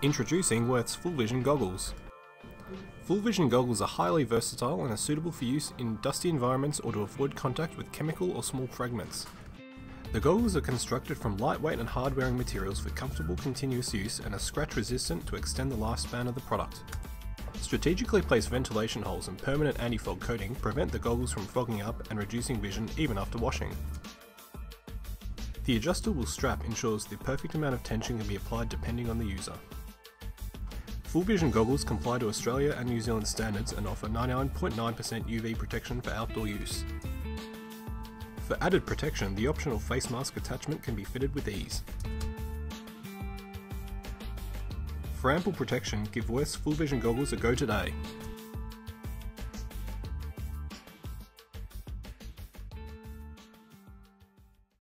Introducing Wurth's Full Vision Goggles. Full Vision goggles are highly versatile and are suitable for use in dusty environments or to avoid contact with chemical or small fragments. The goggles are constructed from lightweight and hard-wearing materials for comfortable continuous use and are scratch resistant to extend the lifespan of the product. Strategically placed ventilation holes and permanent anti-fog coating prevent the goggles from fogging up and reducing vision even after washing. The adjustable strap ensures the perfect amount of tension can be applied depending on the user. Full vision goggles comply to Australia and New Zealand standards and offer 99.9% UV protection for outdoor use. For added protection, the optional face mask attachment can be fitted with ease. For ample protection, give Wurth's Full Vision goggles a go today.